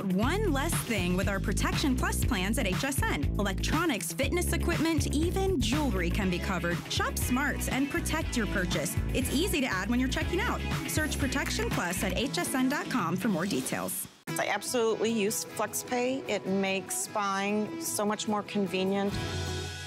out one less thing with our Protection Plus plans at HSN. Electronics, fitness equipment, even jewelry can be covered. Shop smarts and protect your purchase. It's easy to add when you're checking out. Search Protection Plus at hsn.com for more details. I absolutely use FlexPay. It makes buying so much more convenient.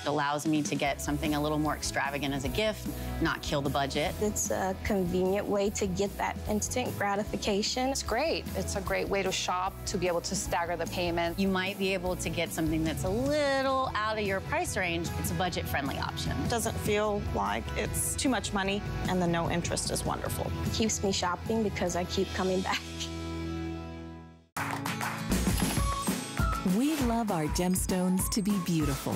It allows me to get something a little more extravagant as a gift, not kill the budget. It's a convenient way to get that instant gratification. It's great. It's a great way to shop, to be able to stagger the payment. You might be able to get something that's a little out of your price range. It's a budget-friendly option. It doesn't feel like it's too much money, and the no interest is wonderful. It keeps me shopping because I keep coming back. We love our gemstones to be beautiful,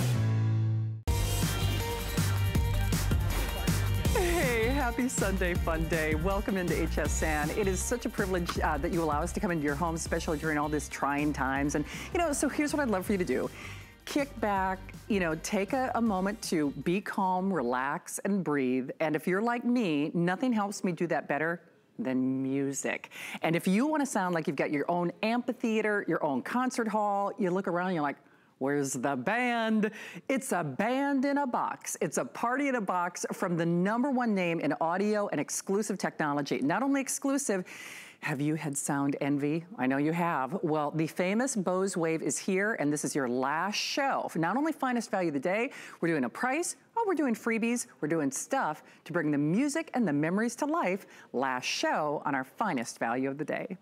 Happy Sunday fun day. Welcome into HSN. It is such a privilege uh, that you allow us to come into your home, especially during all these trying times. And, you know, so here's what I'd love for you to do. Kick back, you know, take a, a moment to be calm, relax, and breathe. And if you're like me, nothing helps me do that better than music. And if you wanna sound like you've got your own amphitheater, your own concert hall, you look around you're like, Where's the band? It's a band in a box. It's a party in a box from the number one name in audio and exclusive technology. Not only exclusive, have you had sound envy? I know you have. Well, the famous Bose Wave is here, and this is your last show. Not only finest value of the day, we're doing a price, oh, we're doing freebies, we're doing stuff to bring the music and the memories to life. Last show on our finest value of the day.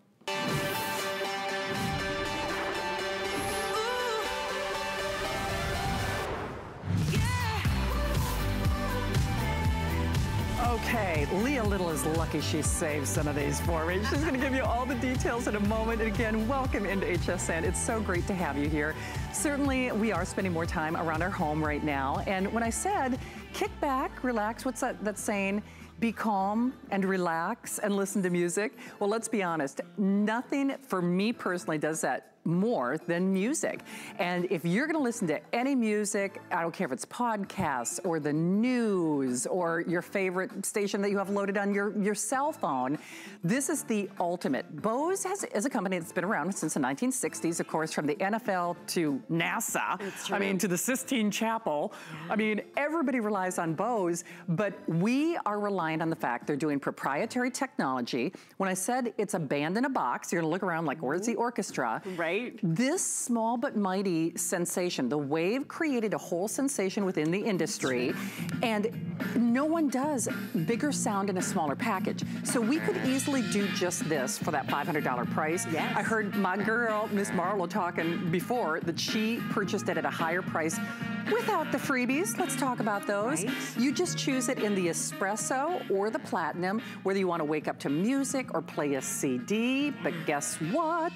Okay, Leah Little is lucky she saved some of these for me. She's gonna give you all the details in a moment. And again, welcome into HSN. It's so great to have you here. Certainly, we are spending more time around our home right now. And when I said, kick back, relax, what's that, that saying? Be calm and relax and listen to music. Well, let's be honest, nothing for me personally does that more than music. And if you're gonna listen to any music, I don't care if it's podcasts or the news or your favorite station that you have loaded on your, your cell phone, this is the ultimate. Bose has, is a company that's been around since the 1960s, of course, from the NFL to NASA. I mean, to the Sistine Chapel. I mean, everybody relies on Bose, but we are reliant on the fact they're doing proprietary technology. When I said it's a band in a box, you're gonna look around like, where's the orchestra? Right. This small but mighty sensation, the wave created a whole sensation within the industry, and no one does bigger sound in a smaller package. So we could easily do just this for that $500 price. Yes. I heard my girl, Miss Marlo, talking before that she purchased it at a higher price without the freebies. Let's talk about those. Right. You just choose it in the espresso or the platinum, whether you want to wake up to music or play a CD. But guess what?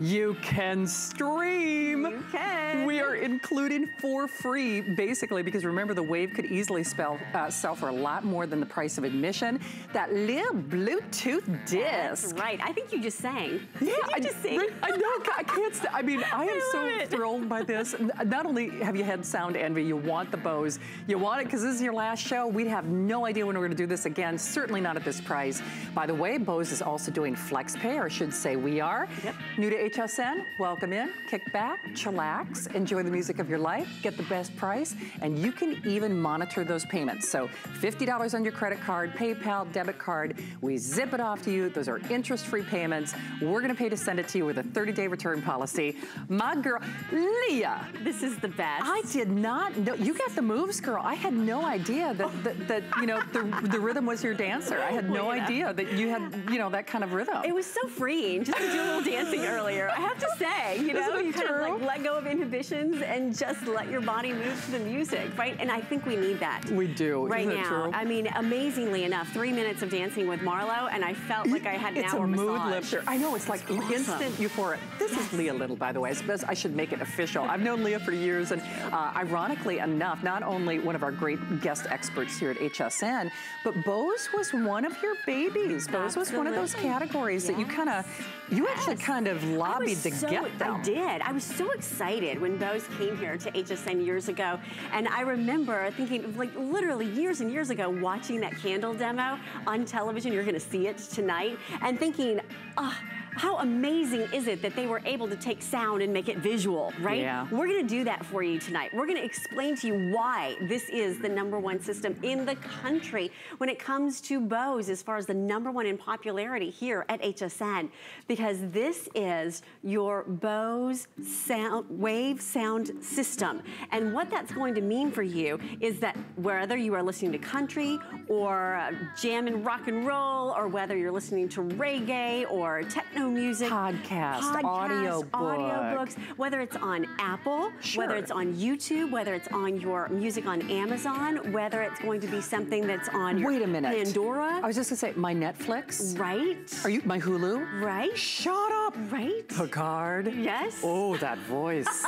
You can stream. You can. We are including for free, basically, because remember the Wave could easily spell, uh, sell for a lot more than the price of admission. That little Bluetooth That's disc. right. I think you just sang. Yeah, I just right, I know. I can't. I mean, I am I so it. thrilled by this. Not only have you had sound envy, you want the Bose. You want it because this is your last show. We have no idea when we're going to do this again. Certainly not at this price. By the way, Bose is also doing FlexPay, or I should say, we are. Yep. New to HSN. Welcome in. Kick back, chillax, enjoy the music of your life, get the best price, and you can even monitor those payments. So $50 on your credit card, PayPal, debit card. We zip it off to you. Those are interest-free payments. We're going to pay to send it to you with a 30-day return policy. My girl, Leah. This is the best. I did not know. You got the moves, girl. I had no idea that, that, that you know, the, the rhythm was your dancer. I had no Well, you know. idea that you had, you know, that kind of rhythm. It was so freeing just to do a little dancing earlier. I have to say, you know, you kind of like let go of inhibitions and just let your body move to the music, right? And I think we need that. We do. Right Isn't now. I mean, amazingly enough, three minutes of dancing with Marlo, and I felt like I had an it's hour a mood massage. lifter. I know it's like awesome. instant euphoria. This is Leah Little, by the way. I suppose I should make it official. I've known Leah for years, and uh, ironically enough, not only one of our great guest experts here at HSN, but Bose was one of your babies. Bose was one of those Absolutely. categories that you kind of, you actually kind of I lobbied to so- get them. I did. I was so excited when Bose came here to HSN years ago. And I remember thinking, like literally years and years ago, watching that candle demo on television. You're going to see it tonight. And thinking, oh, how amazing is it that they were able to take sound and make it visual, right? Yeah. We're going to do that for you tonight. We're going to explain to you why this is the number one system in the country when it comes to Bose as far as the number one in popularity here at HSN because this is your Bose sound wave sound system. And what that's going to mean for you is that whether you are listening to country or uh, jam and rock and roll or whether you're listening to reggae or techno music, Podcast, audiobook. audiobooks, whether it's on Apple, Sure. whether it's on YouTube, whether it's on your music on Amazon, whether it's going to be something that's on your Wait a minute. Pandora, I was just gonna say, my Netflix? right? Are you, my Hulu? right? Shut up! Right? Picard? Yes. Oh, that voice.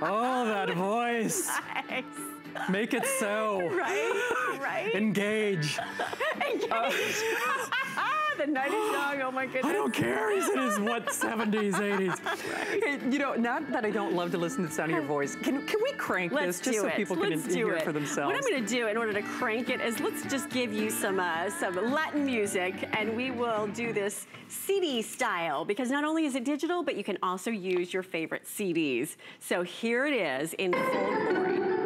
oh, that voice. Nice. Make it so. Right? Right? Engage. the night is young. Oh my goodness. I don't care. He's in his what 70s, 80s. Hey, you know, not that I don't love to listen to the sound of your voice. Can can we crank Let's this just do so it. people let's can do hear it. it for themselves? What I'm going to do in order to crank it is let's just give you some uh, some Latin music, and we will do this CD style because not only is it digital, but you can also use your favorite CDs. So here it is in full glory.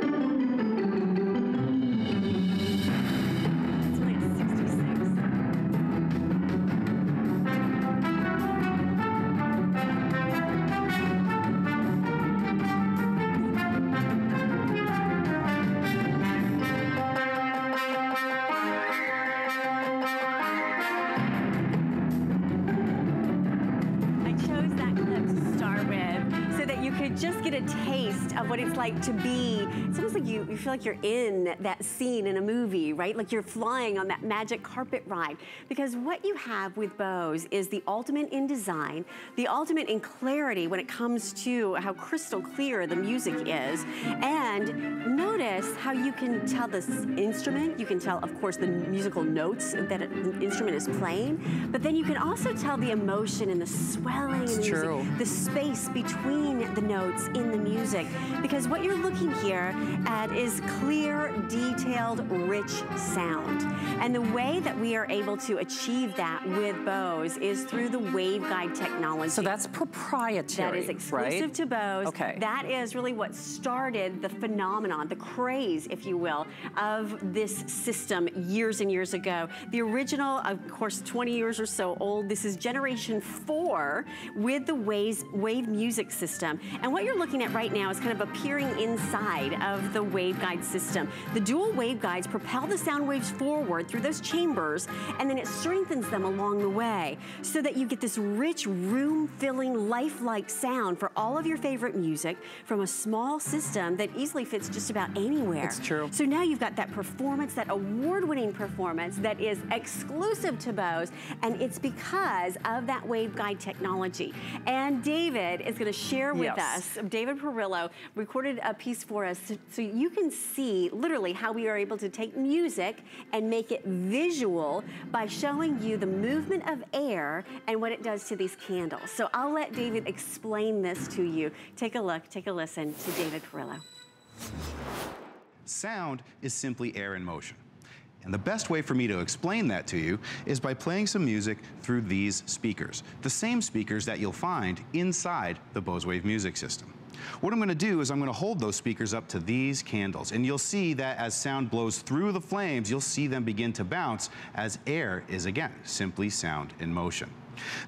Just get a taste of what it's like to be. It's almost like you, you feel like you're in that scene in a movie, right? Like you're flying on that magic carpet ride. Because what you have with Bose is the ultimate in design, the ultimate in clarity when it comes to how crystal clear the music is. And notice how you can tell this instrument, you can tell, of course, the musical notes that an instrument is playing, but then you can also tell the emotion and the swelling in the music, the space between the notes in the music. Because what you're looking here at is clear, detailed, rich sound. And the way that we are able to achieve that with Bose is through the waveguide technology. so that's proprietary, That is exclusive right? to Bose. Okay. That is really what started the phenomenon, the craze, if you will, of this system years and years ago. The original, of course, 20 years or so old. This is generation four with the Waves, Wave Music System. And what you're looking at right now is kind of appearing inside of the waveguide system. The dual waveguides propel the sound waves forward through those chambers, and then it strengthens them along the way so that you get this rich, room-filling, lifelike sound for all of your favorite music from a small system that easily fits just about anywhere. It's true. So now you've got that performance, that award-winning performance that is exclusive to Bose, and it's because of that waveguide technology. And David is going to share with Yes. us, David Perillo recorded a piece for us so, so you can see literally how we are able to take music and make it visual by showing you the movement of air and what it does to these candles. So I'll let David explain this to you. Take a look, take a listen to David Perillo. Sound is simply air in motion. And the best way for me to explain that to you is by playing some music through these speakers, the same speakers that you'll find inside the Bose Wave music system. What I'm gonna do is I'm gonna hold those speakers up to these candles, and you'll see that as sound blows through the flames, you'll see them begin to bounce as air is, again, simply sound in motion.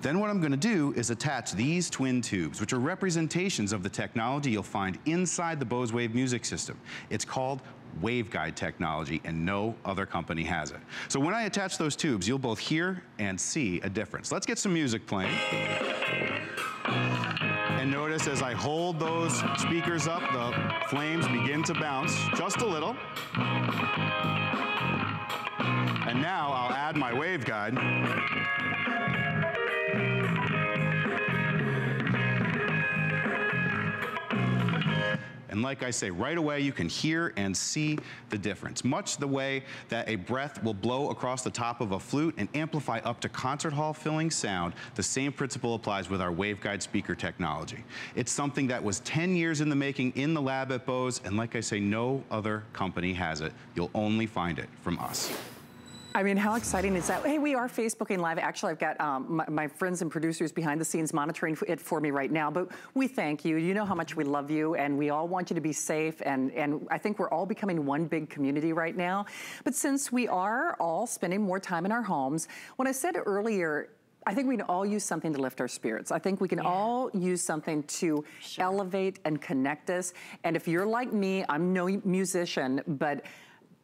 Then what I'm gonna do is attach these twin tubes, which are representations of the technology you'll find inside the Bose Wave music system. It's called waveguide technology, and no other company has it. So when I attach those tubes, you'll both hear and see a difference. Let's get some music playing. And notice as I hold those speakers up, the flames begin to bounce just a little. And now I'll add my waveguide. And like I say, right away you can hear and see the difference. Much the way that a breath will blow across the top of a flute and amplify up to concert hall filling sound, the same principle applies with our waveguide speaker technology. It's something that was 10 years in the making in the lab at Bose, and like I say, no other company has it. You'll only find it from us. I mean, how exciting is that? Hey, we are Facebooking Live. Actually, I've got um, my, my, friends and producers behind the scenes monitoring it for me right now, but we thank you. You know how much we love you, and we all want you to be safe, and, and I think we're all becoming one big community right now. But since we are all spending more time in our homes, when I said earlier, I think we can all use something to lift our spirits. I think we can yeah. all use something to sure. elevate and connect us. And if you're like me, I'm no musician, but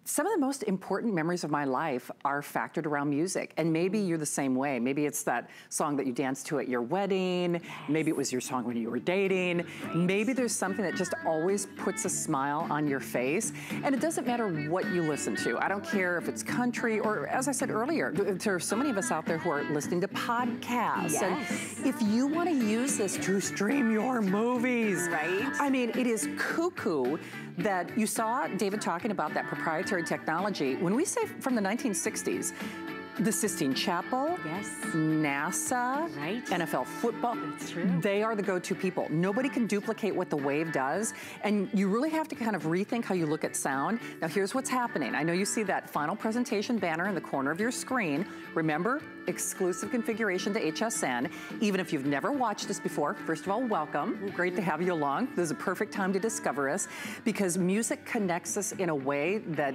some of the most important memories of my life are factored around music. And maybe mm. you're the same way. Maybe it's that song that you danced to at your wedding. Yes. Maybe it was your song when you were dating. Maybe there's something that just always puts a smile on your face. And it doesn't matter what you listen to. I don't care if it's country or, as I said earlier, there are so many of us out there who are listening to podcasts. Yes. And if you want to use this to stream your movies, right? I mean, it is cuckoo that you saw David talking about that proprietary technology. When we say from the 1960s, the Sistine Chapel, yes, NASA, right, NFL football. That's true. They are the go-to people. Nobody can duplicate what the wave does, and you really have to kind of rethink how you look at sound. Now, here's what's happening. I know you see that final presentation banner in the corner of your screen. Remember, exclusive configuration to HSN. Even if you've never watched us before, first of all, welcome. Great to have you along. This is a perfect time to discover us because music connects us in a way that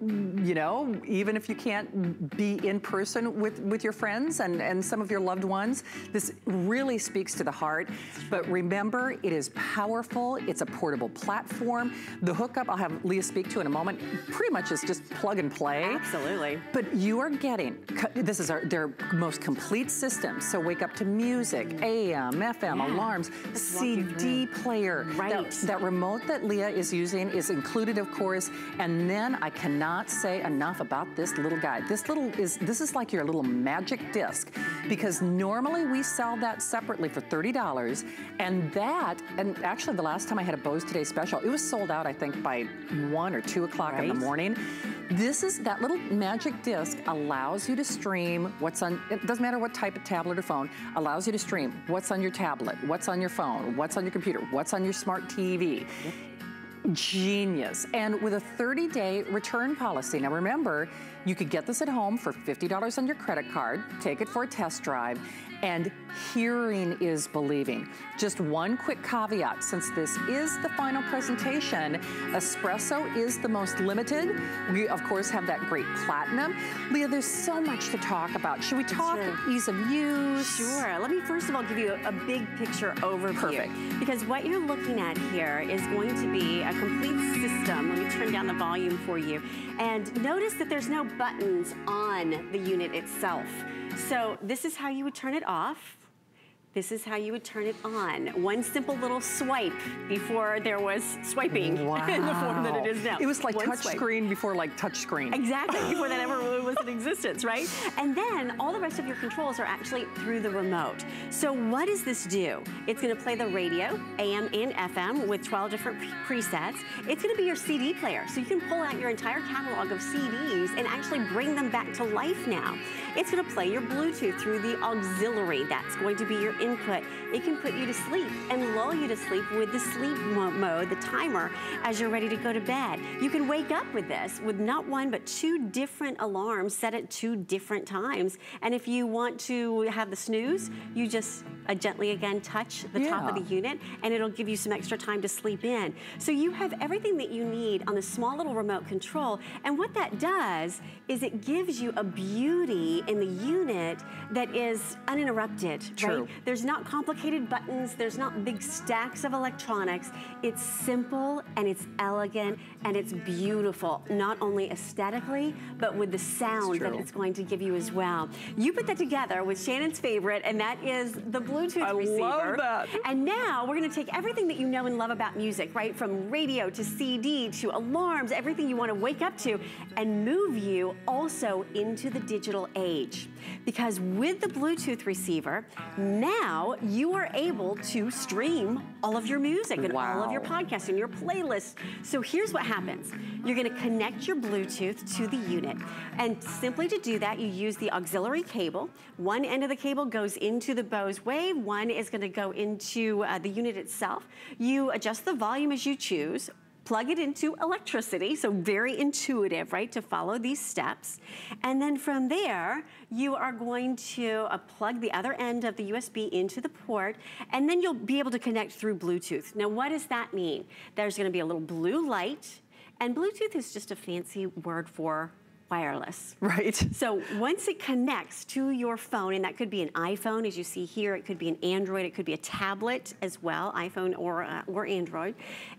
you know, even if you can't be in person with, with your friends and, and some of your loved ones, this really speaks to the heart. But remember, it is powerful. It's a portable platform. The hookup, I'll have Leah speak to in a moment, pretty much is just plug and play. Absolutely. But you are getting, this is our, their most complete system. So wake up to music, AM, FM, yeah. alarms, CD player. Right. That, that remote that Leah is using is included, of course. And then I cannot cannot say enough about this little guy. This little is, this is like your little magic disc because normally we sell that separately for $30 and that, and actually the last time I had a Bose Today special, it was sold out I think by one or two o'clock right. in the morning. This is, that little magic disc allows you to stream what's on, it doesn't matter what type of tablet or phone, allows you to stream what's on your tablet, what's on your phone, what's on your computer, what's on your smart TV. Yep genius. And with a 30-day return policy. Now remember, you could get this at home for $50 on your credit card, take it for a test drive, and hearing is believing. Just one quick caveat, since this is the final presentation, espresso is the most limited. We, of course, have that great platinum. Leah, there's so much to talk about. Should we talk ease of use? Sure. Let me first of all give you a, a big picture overview. Perfect. Because what you're looking at here is going to be a complete system. Let me turn down the volume for you. And notice that there's no buttons on the unit itself. So this is how you would turn it off. This is how you would turn it on. One simple little swipe before there was swiping wow. in the form that it is now. It was like touch screen before like touch screen. Exactly, before that ever really was in existence, right? And then all the rest of your controls are actually through the remote. So what does this do? It's gonna play the radio, AM and FM with 12 different presets. It's gonna be your CD player. So you can pull out your entire catalog of CDs and actually bring them back to life now. It's gonna play your Bluetooth through the auxiliary. That's going to be your input. It can put you to sleep and lull you to sleep with the sleep mode, the timer, as you're ready to go to bed. You can wake up with this with not one, but two different alarms set at two different times. And if you want to have the snooze, you just uh, gently again touch the yeah. top of the unit and it'll give you some extra time to sleep in. So you have everything that you need on the small little remote control. And what that does is it gives you a beauty in the unit that is uninterrupted, True. right? There's There's not complicated buttons, there's not big stacks of electronics. It's simple and it's elegant and it's beautiful, not only aesthetically, but with the sound that it's going to give you as well. You put that together with Shannon's favorite, and that is the Bluetooth I receiver. love that. And now we're gonna take everything that you know and love about music, right? From radio to CD to alarms, everything you wanna wake up to, and move you also into the digital age. Because with the Bluetooth receiver, now you are able to stream all of your music and all of your podcasts and your playlists. So here's what happens. You're gonna connect your Bluetooth to the unit. And simply to do that, you use the auxiliary cable. One end of the cable goes into the Bose Wave, one is gonna go into uh, the unit itself. You adjust the volume as you choose, plug it into electricity, so very intuitive, right, to follow these steps. And then from there, you are going to uh, plug the other end of the USB into the port, and then you'll be able to connect through Bluetooth. Now, what does that mean? There's gonna be a little blue light, and Bluetooth is just a fancy word for wireless. Right. So once it connects to your phone, and that could be an iPhone, as you see here, it could be an Android, it could be a tablet as well, iPhone or, uh, or Android,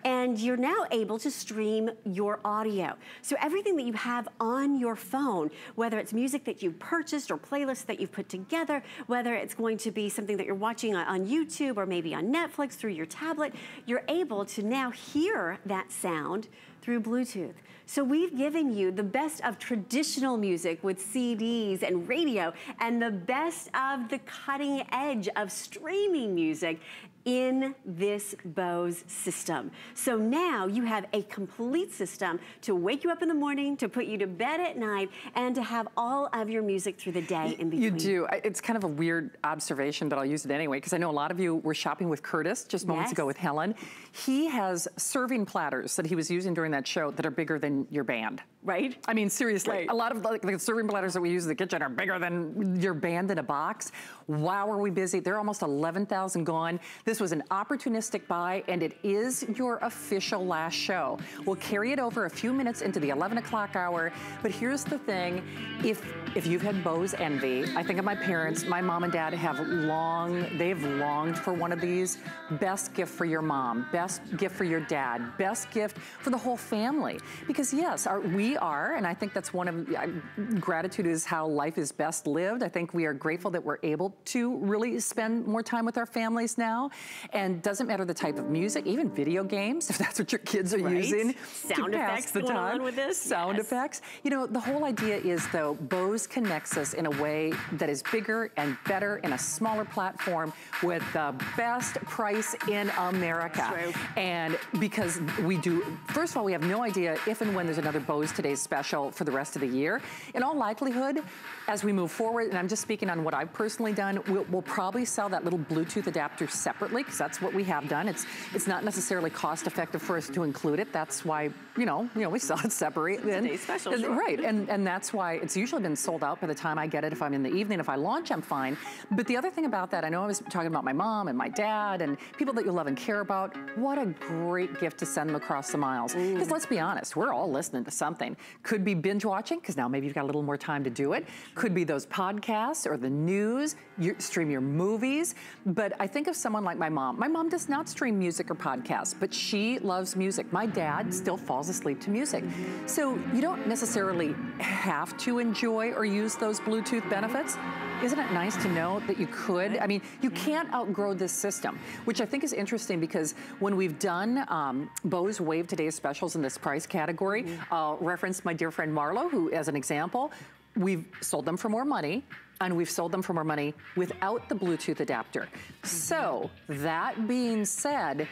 and you're now able to stream your audio. So everything that you have on your phone, whether it's music that you purchased or playlists that you've put together, whether it's going to be something that you're watching on, on YouTube or maybe on Netflix through your tablet, you're able to now hear that sound through Bluetooth. So we've given you the best of traditional music with CDs and radio and the best of the cutting edge of streaming music in this Bose system. So now you have a complete system to wake you up in the morning, to put you to bed at night, and to have all of your music through the day in between. You do. It's kind of a weird observation, but I'll use it anyway because I know a lot of you were shopping with Curtis just moments Yes. ago with Helen. He has serving platters that he was using during that show that are bigger than your band. Right? I mean, seriously, Right. a lot of like, the serving platters that we use in the kitchen are bigger than your band in a box. Wow, are we busy? They're almost 11,000 gone. This was an opportunistic buy, and it is your official last show. We'll carry it over a few minutes into the 11 o'clock hour. But here's the thing: if if you've had Bose envy, I think of my parents. My mom and dad have long, they've longed for one of these. Best gift for your mom, best gift for your dad, best gift for the whole family. Because yes, our, we are, and I think that's one of gratitude is how life is best lived. I think we are grateful that we're able to really spend more time with our families now. And doesn't matter the type of music, even video games, if that's what your kids are Right. using. Sound to pass effects the time. with this? Sound Yes. effects. You know, the whole idea is though, Bose connects us in a way that is bigger and better in a smaller platform with the best price in America. True. And because we do, first of all, we have no idea if and when there's another Bose Today's special for the rest of the year. In all likelihood, as we move forward, and I'm just speaking on what I've personally done, we'll, we'll probably sell that little Bluetooth adapter separately because that's what we have done. It's it's not necessarily cost effective for us to include it. That's why you know you know we sell it separate. then. Today's special, And- sure. right? And and that's why it's usually been sold out by the time I get it. If I'm in the evening, if I launch, I'm fine. But the other thing about that, I know I was talking about my mom and my dad and people that you love and care about. What a great gift to send them across the miles. Mm. Because let's be honest, we're all listening to something. Could be binge watching because now maybe you've got a little more time to do it. Could be those podcasts or the news. You stream your movies. But I think of someone like my mom. My mom does not stream music or podcasts, but she loves music. My dad still falls asleep to music. So you don't necessarily have to enjoy or use those Bluetooth benefits. Isn't it nice to know that you could? I mean, you can't outgrow this system, which I think is interesting because when we've done um, Bose Wave Today's specials in this price category, I'll reference my dear friend Marlo, who, as an example, we've sold them for more money and we've sold them for more money without the Bluetooth adapter. So, that being said,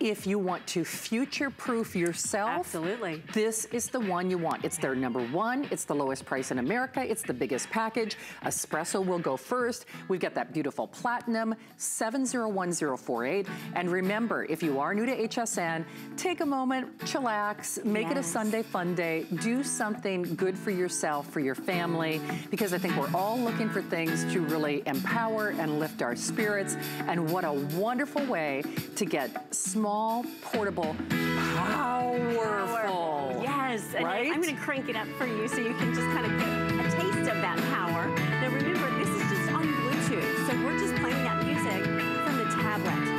if you want to future proof yourself, Absolutely. this is the one you want. It's their number one. It's the lowest price in America. It's the biggest package. Espresso will go first. We've got that beautiful platinum 701048. And remember, if you are new to HSN, take a moment, chillax, make it a Sunday fun day. Do something good for yourself, for your family, because I think we're all looking for things to really empower and lift our spirits. And what a wonderful way to get small, portable, powerful. Yes, and I- Right? I'm going to crank it up for you so you can just kind of get a taste of that power. Now remember, this is just on Bluetooth, so we're just playing that music from the tablet.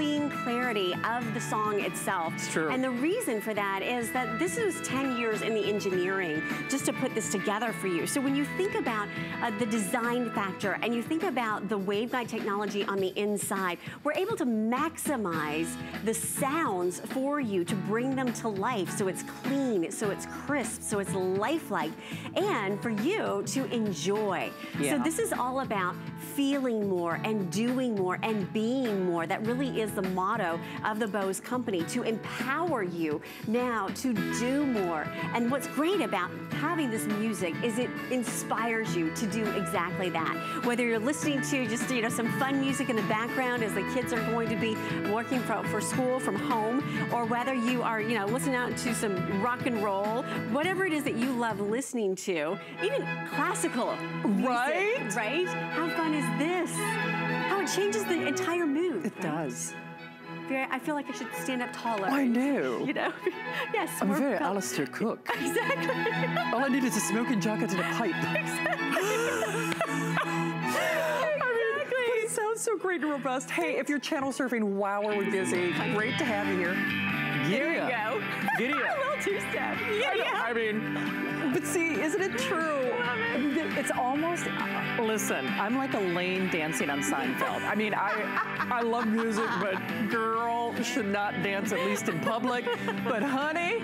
Clean clarity of the song itself. It's true. And the reason for that is that this is 10 years in the engineering just to put this together for you. So when you think about uh, the design factor and you think about the waveguide technology on the inside, we're able to maximize the sounds for you to bring them to life so it's clean, so it's crisp, so it's lifelike, and for you to enjoy. Yeah. So this is all about feeling more and doing more and being more. That really is the motto of the Bose company to empower you now to do more. And what's great about having this music is it inspires you to do exactly that. Whether you're listening to just you know some fun music in the background as the kids are going to be working for, for school from home, or whether you are you know listening out to some rock and roll, whatever it is that you love listening to, even classical music, Right? right? How fun is this? How it changes the entire mood. It does. Very, I feel like I should stand up taller. Oh, I know. You know? yes. I'm very fel- Alistair Cooke. Exactly. All I need is a smoking jacket and a pipe. exactly. But it sounds so great and robust. Hey, if you're channel surfing while we're busy, great to have you here. There you go. Giddy up. A little two-step. Yeah, yeah. I mean, but see, isn't it true? It's almost. uh, Listen, I'm like Elaine dancing on Seinfeld. I mean, I I love music, but girl should not dance at least in public. But honey,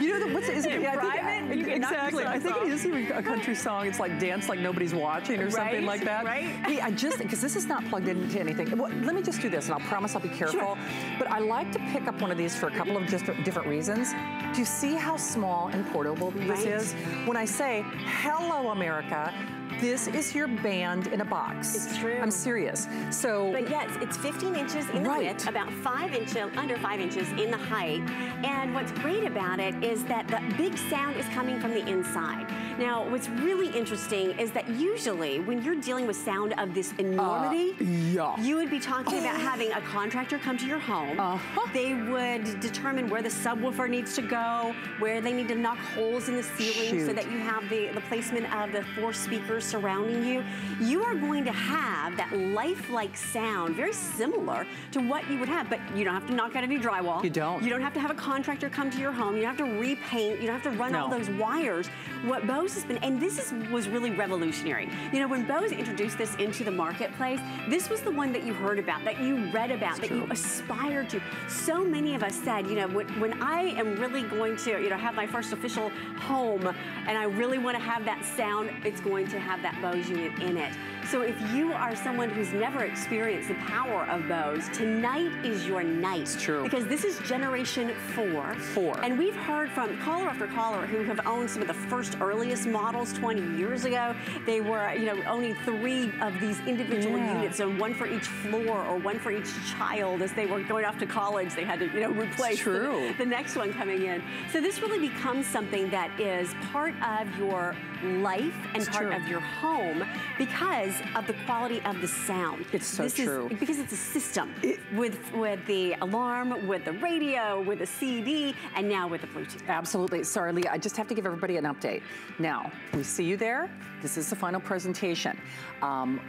you know the, what's is it? In I think- private, you can exactly. I think it is even a country song. It's like dance like nobody's watching or something like that. right. Hey, I just because this is not plugged into anything. Well, let me just do this, and I'll promise I'll be careful. Sure. But I like to pick up one of these for a couple of just different reasons. Do you see how small and portable this Right. is? When I say "Hello, America," this is your band in a box. It's true. I'm serious. So. But yes, it's 15 inches in the Right. width, about five inches, under five inches in the height. And what's great about it is that the big sound is coming from the inside. Now, what's really interesting is that usually when you're dealing with sound of this enormity, Uh, yeah. you would be talking about having a contractor come to your home. Uh-huh. They would determine where the subwoofer needs to go, where they need to knock holes in the ceiling so that you have the, the placement of the four speakers surrounding you. You are going to have that lifelike sound, very similar to what you would have, but you don't have to knock out any drywall. You don't. You don't have to have a contractor come to your home. You don't have to repaint. You don't have to run all those wires. What Bose has been, and this is, was really revolutionary. You know, when Bose introduced this into the marketplace, this was the one that you heard about, that you read about, that you aspired to. So many of us said, you know, when, when I am really going to, you know, have my first official home and I really want to have that sound, it's going to have that unit in it. So if you are someone who's never experienced the power of Bose, tonight is your night. It's true. Because this is generation four. Four. And we've heard from caller after caller who have owned some of the first earliest models 20 years ago. They were, you know, owning three of these individual Yeah. units, so one for each floor or one for each child as they were going off to college. They had to, you know, replace the- The, next one coming in. So this really becomes something that is part of your life and It's part true. of your home because of the quality of the sound. It's so this true. Is, because it's a system with with the alarm, with the radio, with the CD, and now with the Bluetooth. Absolutely. Sorry, Leah, I just have to give everybody an update. Now, we see you there. This is the final presentation. Um,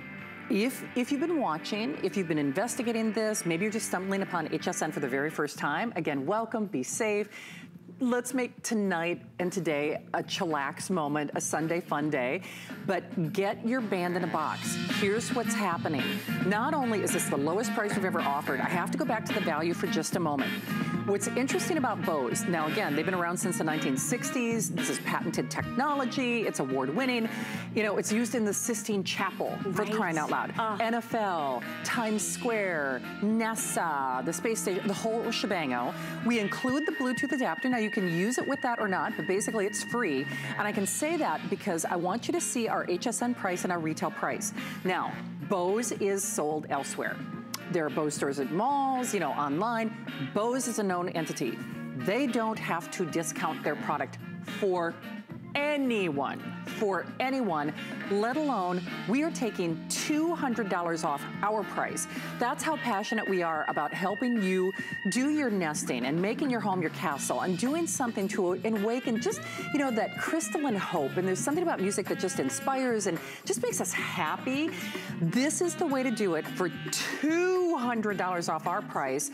if, if you've been watching, if you've been investigating this, maybe you're just stumbling upon HSN for the very first time, again, welcome, be safe. Let's make tonight and today a chillax moment, a Sunday fun day, but get your band in a box. Here's what's happening. Not only is this the lowest price we've ever offered, I have to go back to the value for just a moment. What's interesting about Bose, now again, they've been around since the 1960s. This is patented technology. It's award winning. You know, it's used in the Sistine Chapel for Right. crying out loud. Ah. NFL, Times Square, NASA, the space station, the whole shebango. We include the Bluetooth adapter. Now you can use it with that or not, but basically it's free. And I can say that because I want you to see our HSN price and our retail price. Now, Bose is sold elsewhere. There are Bose stores at malls, you know, online. Bose is a known entity. They don't have to discount their product for anyone. For anyone, let alone we are taking $200 off our price. That's how passionate we are about helping you do your nesting and making your home your castle and doing something to awaken just, you know, that crystalline hope. And there's something about music that just inspires and just makes us happy. This is the way to do it for $200 off our price.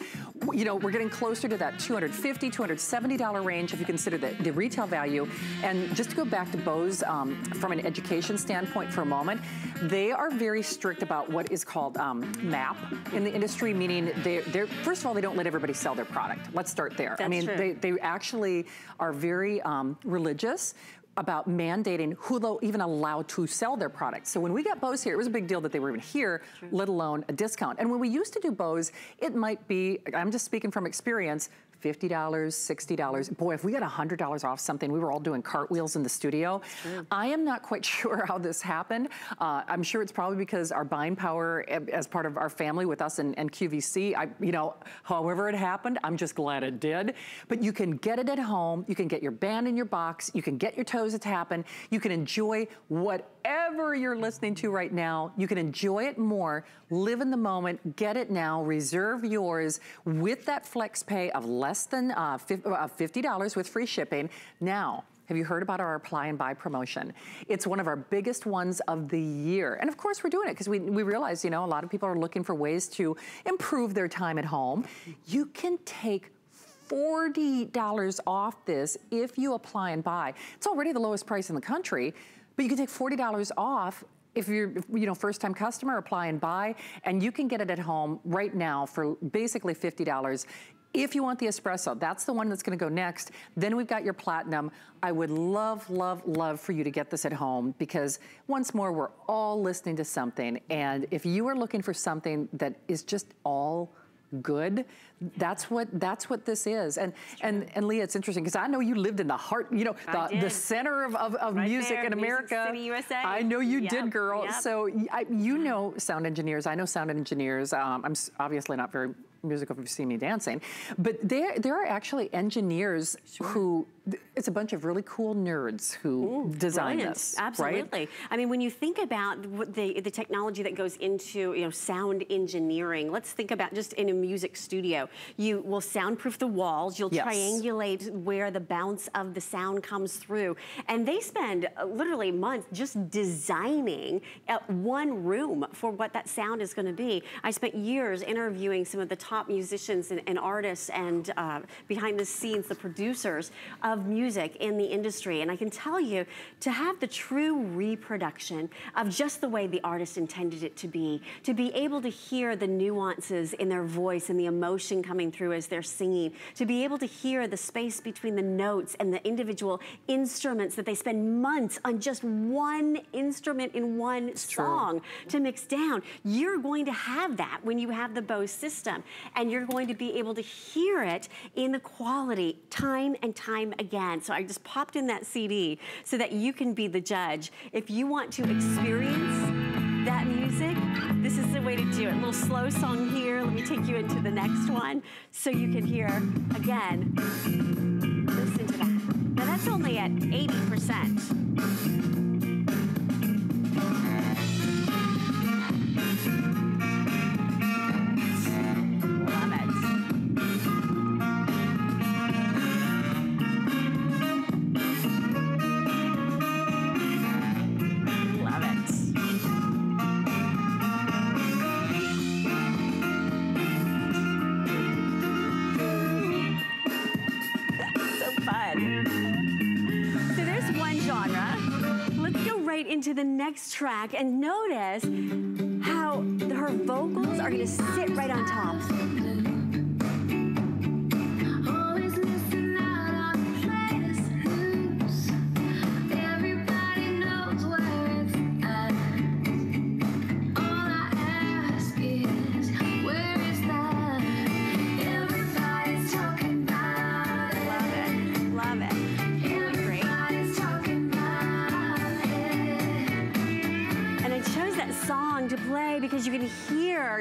You know, we're getting closer to that $250, $270 range if you consider the, the retail value. And just to go back to Bose um, from an education standpoint for a moment, they are very strict about what is called um, MAP in the industry, meaning they, they're, first of all, they don't let everybody sell their product. Let's start there. That's I mean, true. they, they actually are very um, religious about mandating who they'll even allow to sell their products. So when we got Bose here, it was a big deal that they were even here, let alone a discount. And when we used to do Bose, it might be, I'm just speaking from experience, $50, $60. Boy, if we got $100 off something, we were all doing cartwheels in the studio. I am not quite sure how this happened. Uh, I'm sure it's probably because our buying power eh, as part of our family with us and, and QVC, I, you know, however it happened, I'm just glad it did. But you can get it at home. You can get your band in your box. You can get your toes a tapping. You can enjoy whatever you're listening to right now. You can enjoy it more. Live in the moment. Get it now. Reserve yours with that flex pay of less than uh, uh, $50 with free shipping. Now, have you heard about our apply and buy promotion? It's one of our biggest ones of the year. And of course, we're doing it because we, we realize, you know, a lot of people are looking for ways to improve their time at home. You can take $40 off this if you apply and buy. It's already the lowest price in the country, but you can take $40 off if you're, you know, first-time customer, apply and buy, and you can get it at home right now for basically $50. If you want the espresso, that's the one that's gonna go next. Then we've got your platinum. I would love, love, love for you to get this at home because once more, we're all listening to something. And if you are looking for something that is just all good, that's what that's what this is. And and and Leah, it's interesting because I know you lived in the heart, you know, the, the center of, of, of Right music there, in Music America. City, USA. I know you Yep, did, girl. yep. So I, you know sound engineers. I know sound engineers. Um, I'm obviously not very musical if you've seen me dancing, but there there are actually engineers who it's a bunch of really cool nerds who design Brilliant. this. Right? Absolutely. I mean, when you think about the the technology that goes into you know sound engineering, let's think about just in a music studio. You will soundproof the walls. You'll Yes. triangulate where the bounce of the sound comes through, and they spend uh, literally months just designing uh, one room for what that sound is going to be. I spent years interviewing some of the top musicians and, and artists and uh, behind the scenes, the producers of music in the industry. And I can tell you, to have the true reproduction of just the way the artist intended it to be, to be able to hear the nuances in their voice and the emotion coming through as they're singing, to be able to hear the space between the notes and the individual instruments that they spend months on just one instrument in one song to mix down. You're going to have that when you have the Bose system, and you're going to be able to hear it in the quality time and time again. So I just popped in that CD so that you can be the judge. If you want to experience that music, this is the way to do it. A little slow song here. Let me take you into the next one so you can hear again. Listen to that. Now that's only at 80%. Into the next track and notice how her vocals are gonna sit right on top.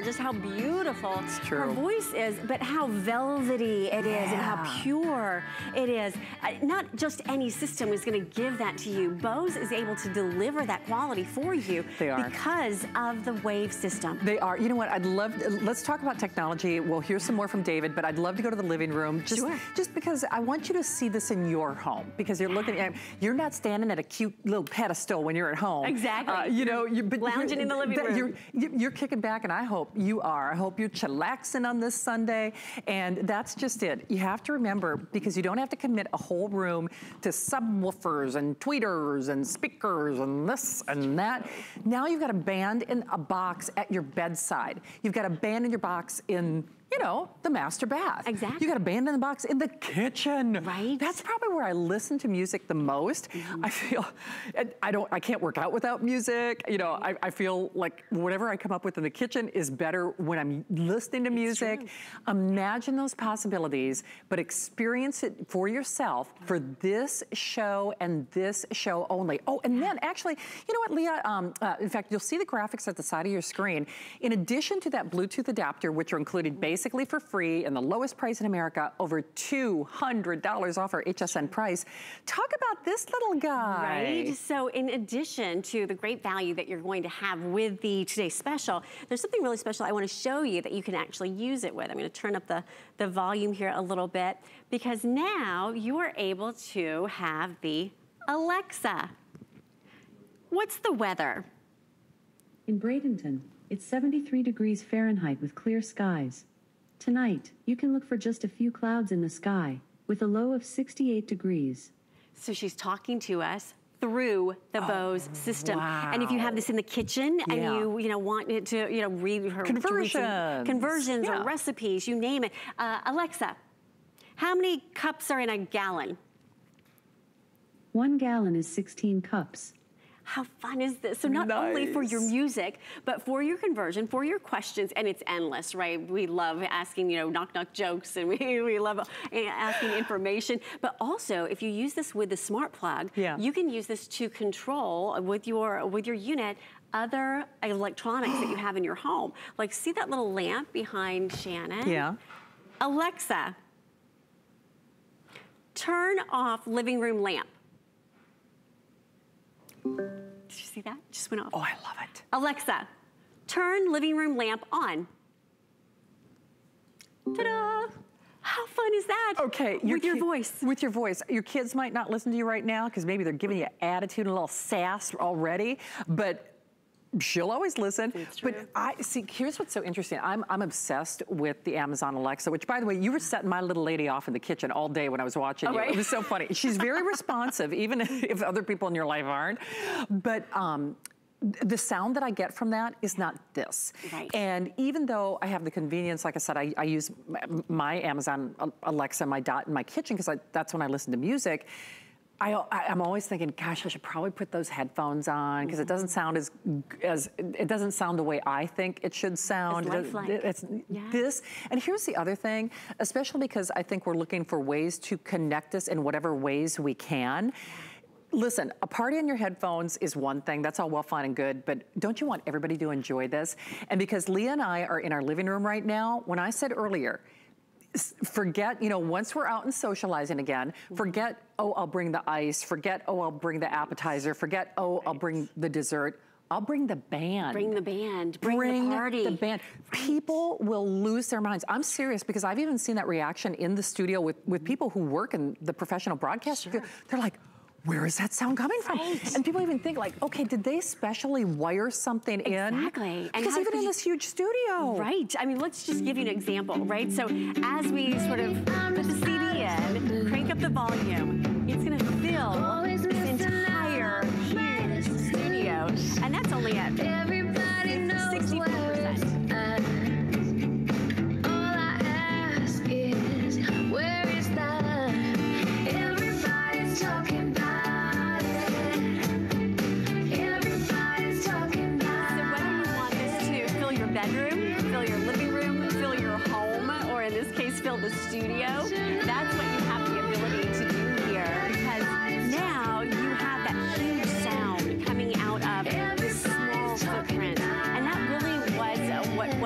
Just how beautiful her voice is, but how velvety it is and how pure it is. Uh, not just any system is going to give that to you. Bose is able to deliver that quality for you They are. because of the wave system. They are. You know what? I'd love. Let's talk about technology. We'll hear some more from David, but I'd love to go to the living room just Sure. just because I want you to see this in your home because you're looking at you're not standing at a cute little pedestal when you're at home. Exactly. Uh, you know, you, but Lounging you're- in the living room. You're, you're kicking back, and I hope you are. I hope you're chillaxing on this Sunday, and that's just it. You have to remember because you don't have to commit a whole room to subwoofers and tweeters and speakers and this and that. Now you've got a band in a box at your bedside. You've got a band in your box in you know, the master bath. Exactly. You got a band in the box in the kitchen. Right. That's probably where I listen to music the most. Mm-hmm. I feel, I don't, I can't work out without music. You know, I, I feel like whatever I come up with in the kitchen is better when I'm listening to music. Imagine those possibilities, but experience it for yourself for this show and this show only. Oh, and then actually, you know what, Leah? Um, uh, in fact, you'll see the graphics at the side of your screen. In addition to that Bluetooth adapter, which are included basically for free and the lowest price in America, over $200 off our HSN price. Talk about this little guy. Right. So in addition to the great value that you're going to have with the today's special, there's something really special I want to show you that you can actually use it with. I'm going to turn up the, the volume here a little bit because now you are able to have the Alexa. What's the weather? In Bradenton, it's 73 degrees Fahrenheit with clear skies. Tonight, you can look for just a few clouds in the sky, with a low of 68 degrees. So she's talking to us through the Bose system. And if you have this in the kitchen and you, you know, want it to, you know, read her to read some Conversions. conversions Yeah. or recipes, you name it. Uh, Alexa, how many cups are in a gallon? One gallon is 16 cups. How fun is this? So not only for your music, but for your conversion, for your questions, and it's endless, right? We love asking, you know, knock knock jokes, and we, we love asking information. But also, if you use this with the smart plug, Yeah. you can use this to control with your with your unit other electronics that you have in your home. Like, see that little lamp behind Shannon? Yeah. Alexa, turn off living room lamp. Did you see that? Just went off. Oh, I love it. Alexa, turn living room lamp on. Ta-da! How fun is that? Okay, with your voice. With your voice. Your kids might not listen to you right now because maybe they're giving you attitude and a little sass already, but she'll always listen. But I see. Here's what's so interesting. I'm I'm obsessed with the Amazon Alexa. Which, by the way, you were setting my little lady off in the kitchen all day when I was watching Oh, you. right. It was so funny. She's very responsive, even if other people in your life aren't. But um, the sound that I get from that is not this. Right. And even though I have the convenience, like I said, I, I use my Amazon Alexa, my Dot in my kitchen because that's when I listen to music. I, I- I'm always thinking, gosh, I should probably put those headphones on because it mm-hmm. doesn't sound as as it doesn't sound the way I think it should sound. It. It's Yeah. this, and here's the other thing, especially because I think we're looking for ways to connect us in whatever ways we can. Listen, a party on your headphones is one thing. That's all well, fine, and good. But don't you want everybody to enjoy this? And because Leah and I are in our living room right now, when I said earlier, forget, you know, once we're out and socializing again, mm-hmm. forget, oh, I'll bring the ice, forget, oh, I'll bring the appetizer, forget, oh, I'll bring the dessert. I'll bring the band. Bring the band. Bring, the party. the band. People will lose their minds. I'm serious because I've even seen that reaction in the studio with, with mm-hmm. people who work in the professional broadcast. field. They're like, where is that sound coming from? Right. And people even think like, okay, did they specially wire something in? Exactly. And Because even in this huge studio. Right. I mean, let's just give you an example, right? So as we sort of put the CD in, crank up the volume, it's going to fill this entire huge studio, and that's only at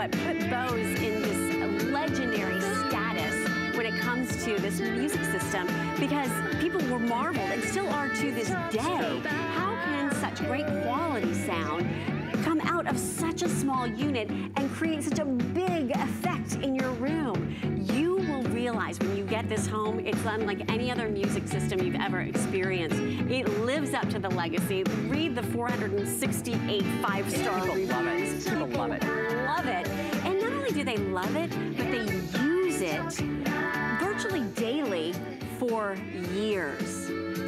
what put Bose in this legendary status when it comes to this music system because people were marveled and still are to this day. How can such great quality sound come out of such a small unit and create such a big effect in your room? You will realize when you get this home, it's unlike any other music system you've ever experienced. It lives up to the legacy. Read the 468 five-star People love it. reviews. People love it. Love it. And not only do they love it, but they use it virtually daily for years.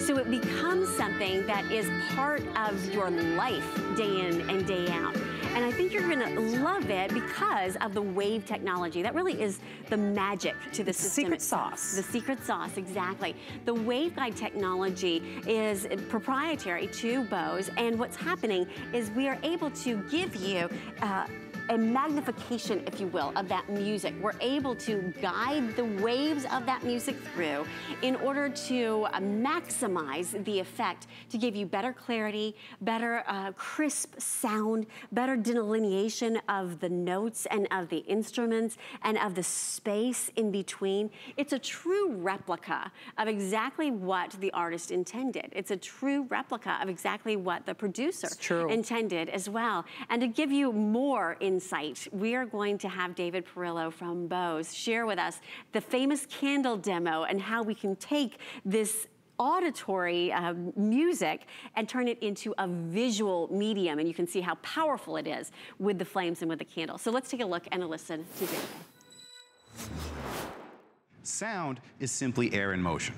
So it becomes something that is part of your life day in and day out. And I think you're gonna love it because of the wave technology. That really is the magic to the system. secret sauce. The secret sauce, exactly. The waveguide technology is proprietary to Bose, and what's happening is we are able to give you uh, a magnification, if you will, of that music. We're able to guide the waves of that music through in order to uh, maximize the effect to give you better clarity, better uh, crisp sound, better delineation of the notes and of the instruments and of the space in between. It's a true replica of exactly what the artist intended. It's a true replica of exactly what the producer intended as well. And to give you more insight, we are going to have David Perillo from Bose share with us the famous candle demo and how we can take this auditory uh, music and turn it into a visual medium. And you can see how powerful it is with the flames and with the candle. So let's take a look and a listen to David. Sound is simply air in motion.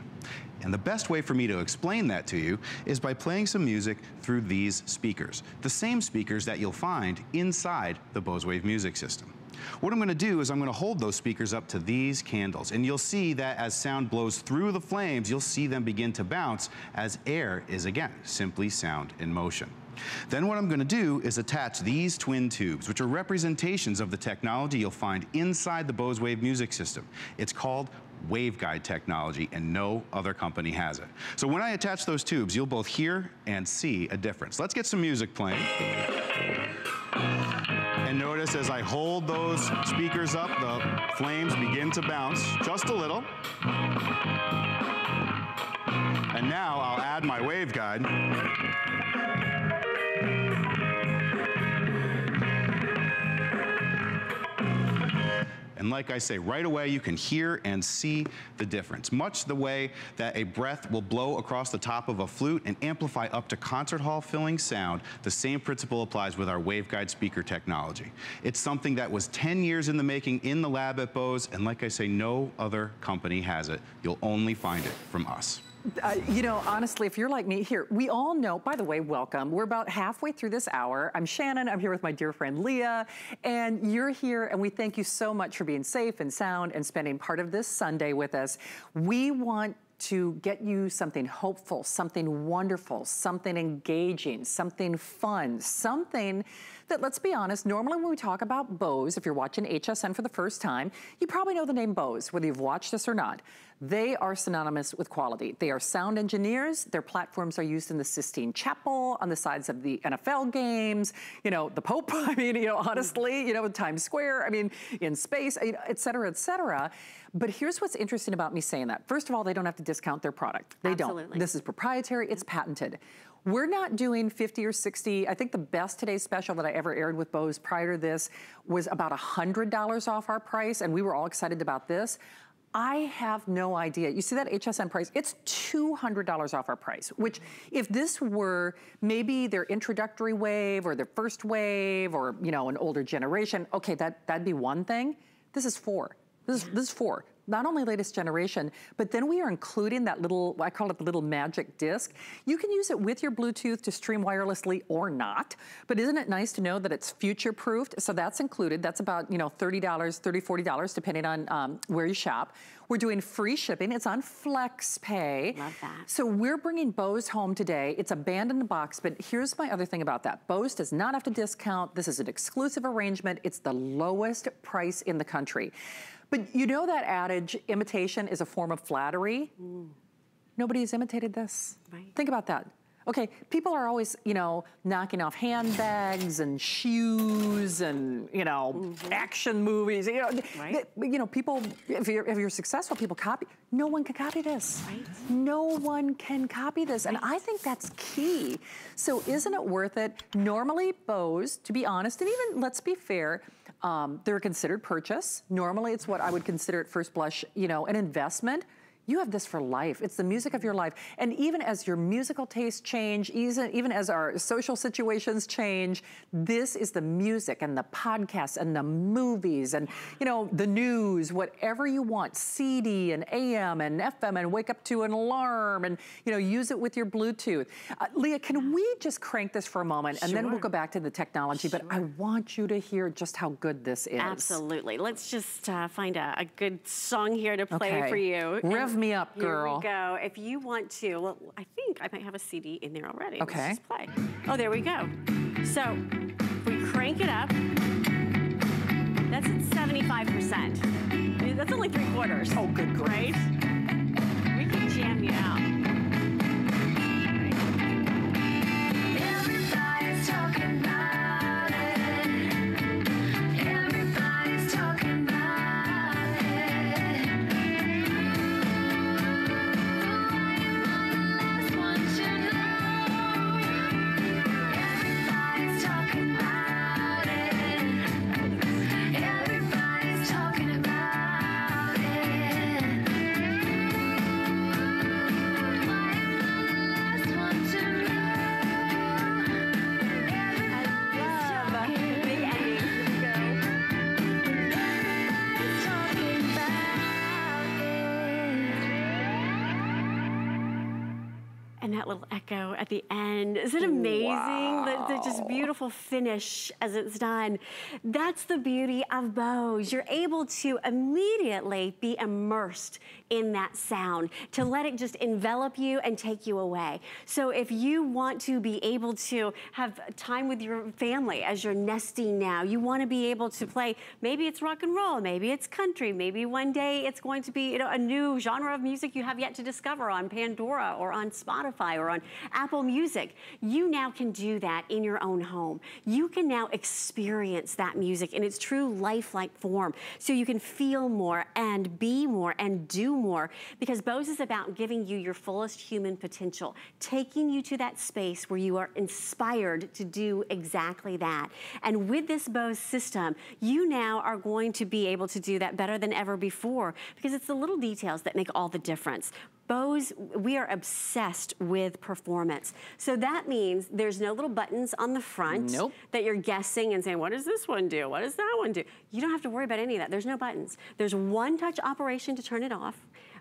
And the best way for me to explain that to you is by playing some music through these speakers, the same speakers that you'll find inside the Bose Wave music system. What I'm going to do is I'm going to hold those speakers up to these candles, and you'll see that as sound blows through the flames, you'll see them begin to bounce as air is again simply sound in motion. Then what I'm going to do is attach these twin tubes, which are representations of the technology you'll find inside the Bose Wave music system. It's called waveguide technology, and no other company has it. So when I attach those tubes, you'll both hear and see a difference. Let's get some music playing. And notice as I hold those speakers up, the flames begin to bounce just a little. And now I'll add my waveguide. And like I say, right away you can hear and see the difference. Much the way that a breath will blow across the top of a flute and amplify up to concert hall filling sound, the same principle applies with our waveguide speaker technology. It's something that was 10 years in the making in the lab at Bose, and like I say, no other company has it. You'll only find it from us. Uh, you know, honestly, if you're like me, here, we all know, by the way, welcome. We're about halfway through this hour. I'm Shannon, I'm here with my dear friend Leah, and you're here, and we thank you so much for being safe and sound and spending part of this Sunday with us. We want to get you something hopeful, something wonderful, something engaging, something fun, something that, let's be honest, normally when we talk about Bose, if you're watching HSN for the first time, you probably know the name Bose, whether you've watched this or not. They are synonymous with quality. They are sound engineers. Their platforms are used in the Sistine Chapel, on the sides of the NFL games, you know, the Pope, I mean, you know, honestly, you know, Times Square, I mean, in space, et cetera, et cetera. But here's what's interesting about me saying that. First of all, they don't have to discount their product. They Absolutely. don't. This is proprietary, it's patented. We're not doing 50 or 60. I think the best today's special that I ever aired with Bose prior to this was about $100 off our price, and we were all excited about this. I have no idea. You see that HSN price? It's $200 off our price, which if this were maybe their introductory wave or their first wave or, you know, an older generation, okay, that, that'd be one thing. This is four. This is, this is four. Not only latest generation, but then we are including that little, I call it the little magic disc. You can use it with your Bluetooth to stream wirelessly or not. But isn't it nice to know that it's future proofed? So that's included. That's about, you know, $30, $30, $40, depending on um, where you shop. We're doing free shipping. It's on FlexPay. Love that. So we're bringing Bose home today. It's a band in the box, but here's my other thing about that. Bose does not have to discount. This is an exclusive arrangement. It's the lowest price in the country. But you know that adage, imitation is a form of flattery? Mm. Nobody has imitated this. Right. Think about that. Okay, people are always, you know, knocking off handbags and shoes and, you know, mm-hmm. action movies. You know, th- you know, people, if you're, if you're successful, people copy. No one can copy this. No one can copy this. And I think that's key. So isn't it worth it? Normally, Bose, to be honest, and even let's be fair, um, they're considered purchase. Normally, it's what I would consider at first blush, you know, an investment. You have this for life. It's the music of your life. And even as your musical tastes change, even, even as our social situations change, this is the music and the podcasts and the movies and, you know, the news, whatever you want, CD and AM and FM and wake up to an alarm and, you know, use it with your Bluetooth. Uh, Leah, can we just crank this for a moment and then we'll go back to the technology, but I want you to hear just how good this is. Absolutely. Let's just uh, find a, a good song here to play Okay. for you. Rev me up, Here we go. If you want to, well, I think I might have a CD in there already. Okay. Let's play. Oh, there we go. So if we crank it up. That's at 75%. That's only three quarters. Oh, good Right? We can jam you out. Everybody's talking about that little echo at the end. Is it amazing? The, the just beautiful finish as it's done. That's the beauty of Bose. You're able to immediately be immersed in that sound, to let it just envelop you and take you away. So if you want to be able to have time with your family as you're nesting now, you want to be able to play, maybe it's rock and roll, maybe it's country, maybe one day it's going to be you know, a new genre of music you have yet to discover on Pandora or on Spotify or on Apple Music. You now can do that in your own home. You can now experience that music in its true lifelike form so you can feel more and be more and do more because Bose is about giving you your fullest human potential, taking you to that space where you are inspired to do exactly that. And with this Bose system, you now are going to be able to do that better than ever before because it's the little details that make all the difference. Bose, we are obsessed with performance. So that means there's no little buttons on the front Nope. that you're guessing and saying, what does this one do? What does that one do? You don't have to worry about any of that. There's no buttons. There's one touch operation to turn it off.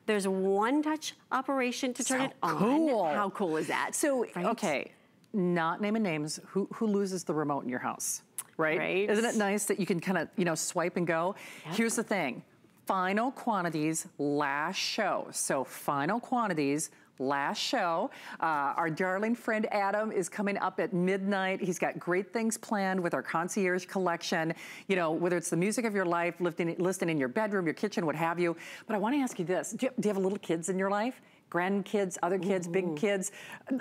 There's one touch operation to turn So it on. cool. How cool is that? So, Right? okay, not naming names, who, who loses the remote in your house, right? Right. Isn't it nice that you can kind of, you know, swipe and go? Here's the thing, final quantities, last show. So final quantities, last show. Uh, our darling friend Adam is coming up at midnight. He's got great things planned with our concierge collection. You know, whether it's the music of your life, lifting, listening in your bedroom, your kitchen, what have you. But I want to ask you this: Do you, do you have little kids in your life? Grandkids, other kids, big kids.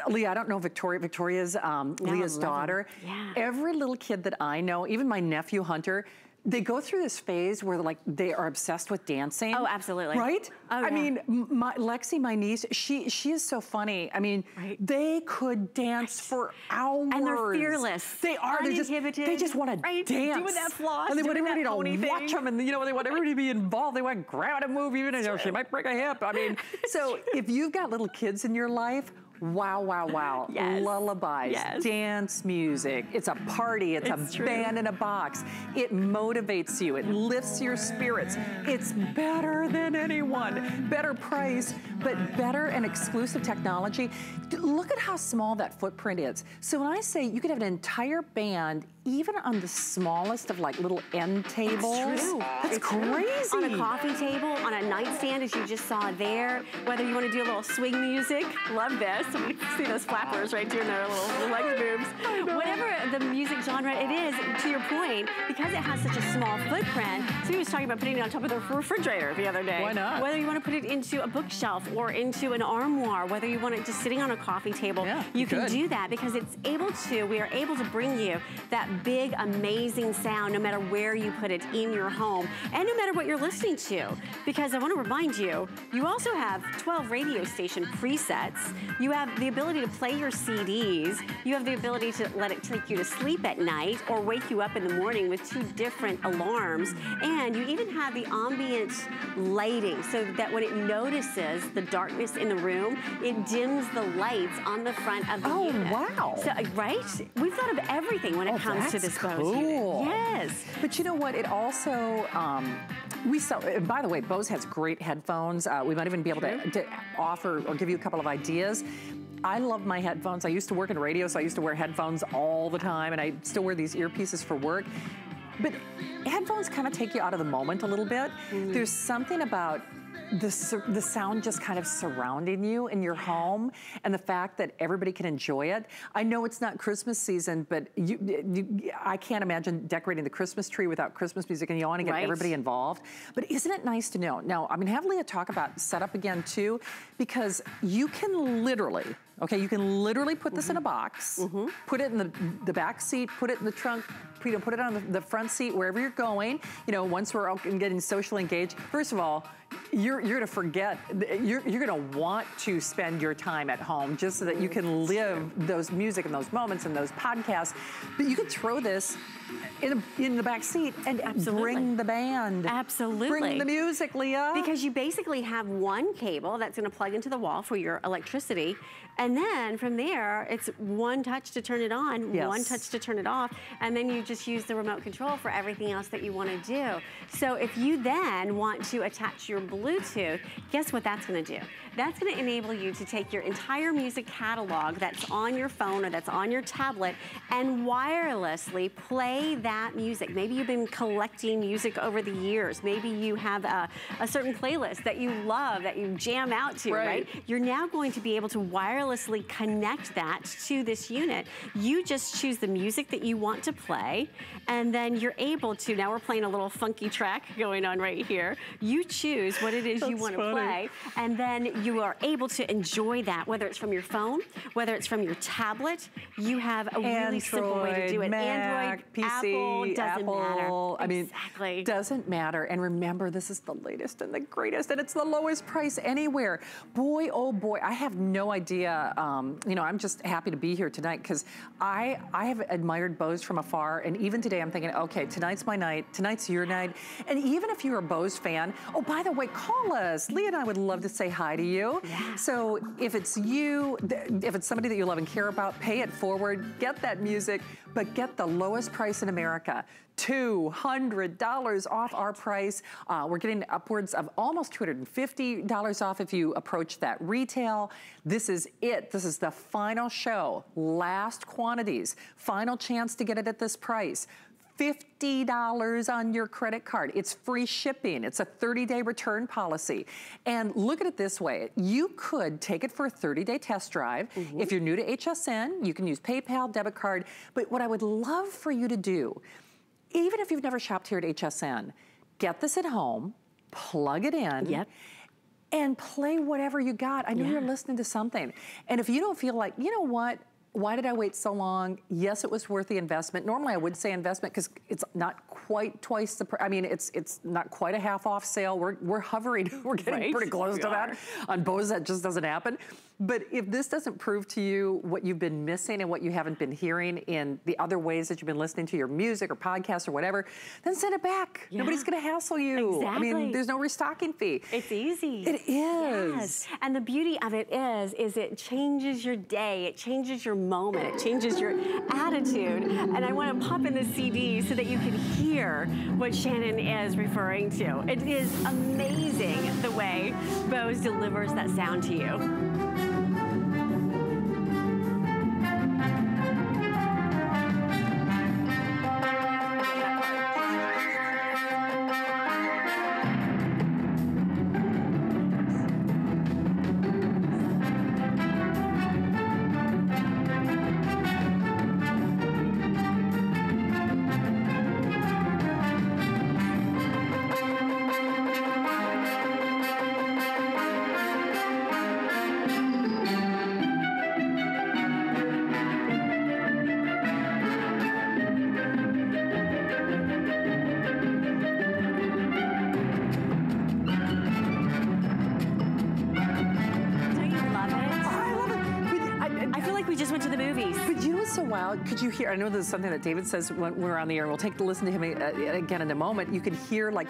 Leah, I don't know Victoria. Victoria's um, No, Leah's daughter. Yeah. Every little kid that I know, even my nephew Hunter, they go through this phase where like they are obsessed with dancing. Oh, absolutely. Right? Oh, I yeah. mean, my Lexi, my niece, she she is so funny. I mean, they could dance for hours. And they're fearless, They are. They just they just want to right? dance. Doing that floss, and they want everybody to watch them, and you know they want everybody to be involved. They want to grab at a move, even though she might break a hip. I mean, so if you've got little kids in your life. Wow, wow, wow. Yes. Lullabies, Yes. dance music. It's a party. It's, It's a true. band in a box. It motivates you. It lifts your spirits. It's better than anyone. Better price, but better and exclusive technology. Look at how small that footprint is. So when I say you could have an entire band, even on the smallest of like little end tables. That's true. That's It's true. crazy. On a coffee table, on a nightstand, as you just saw there. Whether you want to do a little swing music, love this. We see those flappers right doing their little leg moves. Whatever the music genre it is, to your point, because it has such a small footprint. Somebody was talking about putting it on top of the refrigerator the other day. Why not? Whether you want to put it into a bookshelf or into an armoire, whether you want it just sitting on a coffee table, you you can do that because it's able to, we are able to bring you that big, amazing sound no matter where you put it in your home and no matter what you're listening to. Because I want to remind you, you also have 12 radio station presets. You have the ability to play your CDs. You have the ability to let it take you to sleep at night or wake you up in the morning with two different alarms. And you even have the ambient lighting so that when it notices the darkness in the room, it dims the lights on the front of the Oh, unit. wow. So, right? We've thought of everything when it Oh, comes to this Bose cool. unit. Yes. But you know what? It also, um, we sell, and by the way, Bose has great headphones. Uh, we might even be able to, to offer or give you a couple of ideas. I love my headphones. I used to work in radio, so I used to wear headphones all the time, and I still wear these earpieces for work. But headphones kind of take you out of the moment a little bit. There's something about the, the sound just kind of surrounding you in your home and the fact that everybody can enjoy it. I know it's not Christmas season, but you, you, I can't imagine decorating the Christmas tree without Christmas music and you want to get Right. everybody involved. But isn't it nice to know? Now, I'm going to have Leah talk about setup again too, because you can literally, okay, you can literally put this in a mm-hmm. box, mm-hmm. put it in the, the back seat, put it in the trunk, you know, put it on the, front seat wherever you're going. You know, once we're all getting socially engaged, first of all, you're, you're gonna forget, you're, you're gonna want to spend your time at home just so that you can live those music and those moments and those podcasts. But you could throw this in, a, in the back seat and Absolutely. bring the band. Absolutely. Bring the music, Leah. Because you basically have one cable that's going to plug into the wall for your electricity. And then from there, it's one touch to turn it on, Yes. one touch to turn it off, and then you just use the remote control for everything else that you want to do. So if you then want to attach your Bluetooth, guess what that's going to do? That's going to enable you to take your entire music catalog that's on your phone or that's on your tablet and wirelessly play that music. Maybe you've been collecting music over the years. Maybe you have a, a certain playlist that you love, that you jam out to, Right. right? You're now going to be able to wirelessly connect that to this unit. You just choose the music that you want to play, and then you're able to, now we're playing a little funky track going on right here. You choose what it is you want to play, and then you are able to enjoy that, whether it's from your phone, whether it's from your tablet. You have a really simple way to do it. Mac, Android, PC, Apple, doesn't Apple. matter. I mean, exactly. doesn't matter. And remember, this is the latest and the greatest, and it's the lowest price anywhere. Boy, oh boy, I have no idea. Um, you know, I'm just happy to be here tonight because I I have admired Bose from afar, and even today I'm thinking, okay, tonight's my night. Tonight's your night. And even if you're a Bose fan, oh by the way, call us. Leah and I would love to say hi to you. Yeah. So if it's you, if it's somebody that you love and care about, pay it forward. Get that music, but get the lowest price in America. $200 off our price. Uh, we're getting upwards of almost $250 off if you approach that retail. This is it. This is the final show. Last quantities. Final chance to get it at this price. $50 on your credit card. It's free shipping. It's a 30-day return policy. And look at it this way. You could take it for a 30-day test drive. If you're new to HSN, you can use PayPal, debit card. But what I would love for you to do, even if you've never shopped here at HSN, get this at home, plug it in. Yep. And play whatever you got. I know you're listening to something. And if you don't feel like, you know what? Why did I wait so long? Yes, it was worth the investment. Normally, I would say investment because it's not quite twice the. I mean, it's it's not quite a half off sale. We're we're hovering. We're getting Right, pretty close we to are. that. On Bose, that just doesn't happen. But if this doesn't prove to you what you've been missing and what you haven't been hearing in the other ways that you've been listening to your music or podcasts or whatever, then send it back. Yeah. Nobody's going to hassle you. Exactly. I mean, there's no restocking fee. It's easy. It is. Yes. And the beauty of it is, is it changes your day. It changes your moment. It changes your attitude. And I want to pop in the CD so that you can hear what Shannon is referring to. It is amazing the way Bose delivers that sound to you. Hear? I know this is something that David says when we're on the air, we'll take to listen to him uh, again in a moment. You can hear like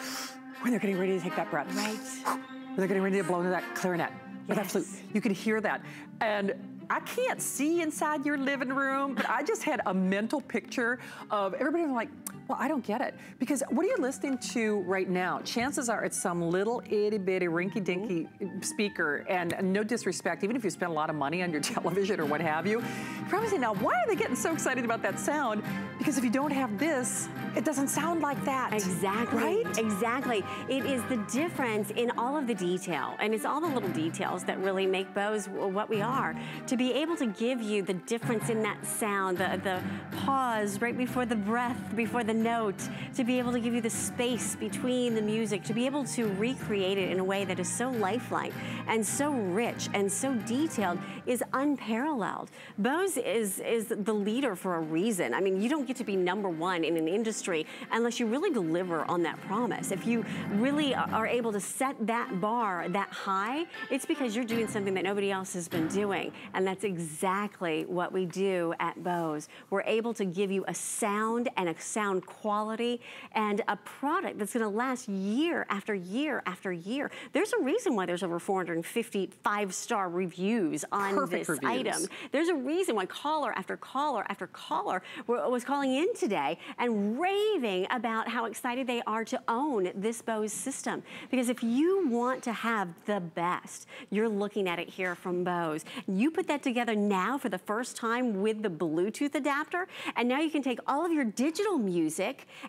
when they're getting ready to take that breath. Right. When they're getting ready to blow into that clarinet or that flute. You can hear that. And I can't see inside your living room, but I just had a mental picture of everybody like, well, I don't get it. Because what are you listening to right now? Chances are it's some little itty bitty rinky mm-hmm. dinky mm, speaker. And no disrespect, even if you spend a lot of money on your television or what have you, you're probably saying, now, why are they getting so excited about that sound? Because if you don't have this, it doesn't sound like that. Exactly. Right? Exactly. It is the difference in all of the detail, and it's all the little details that really make Bose what we are. To be able to give you the difference in that sound, the, the pause right before the breath, before the note, to be able to give you the space between the music, to be able to recreate it in a way that is so lifelike and so rich and so detailed is unparalleled. Bose is, is the leader for a reason. I mean, you don't get to be number one in an industry unless you really deliver on that promise. If you really are able to set that bar that high, it's because you're doing something that nobody else has been doing. And that's exactly what we do at Bose. We're able to give you a sound and a sound quality and a product that's gonna last year after year after year. There's a reason why there's over 450 five-star reviews on Perfect this reviews. item. There's a reason why caller after caller after caller was calling in today and raving about how excited they are to own this Bose system. Because if you want to have the best, you're looking at it here from Bose. You put that together now for the first time with the Bluetooth adapter, and now you can take all of your digital music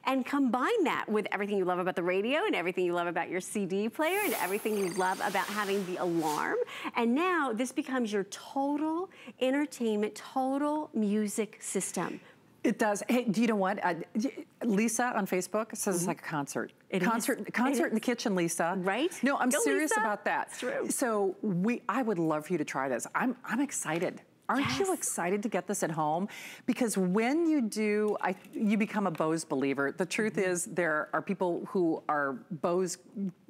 and combine that with everything you love about the radio and everything you love about your CD player and everything you love about having the alarm. And now this becomes your total entertainment, total music system. It does. Hey, do you know what? Uh, Lisa on Facebook says it's like a concert. Mm-hmm. It is. concert, It concert in the is. kitchen, Lisa. Right? No, I'm Go, serious Lisa. about that. It's true. So we, I would love for you to try this. I'm, I'm excited. Aren't you excited to get this at home? Because when you do, I, you become a Bose believer. The truth Mm-hmm. is, there are people who are Bose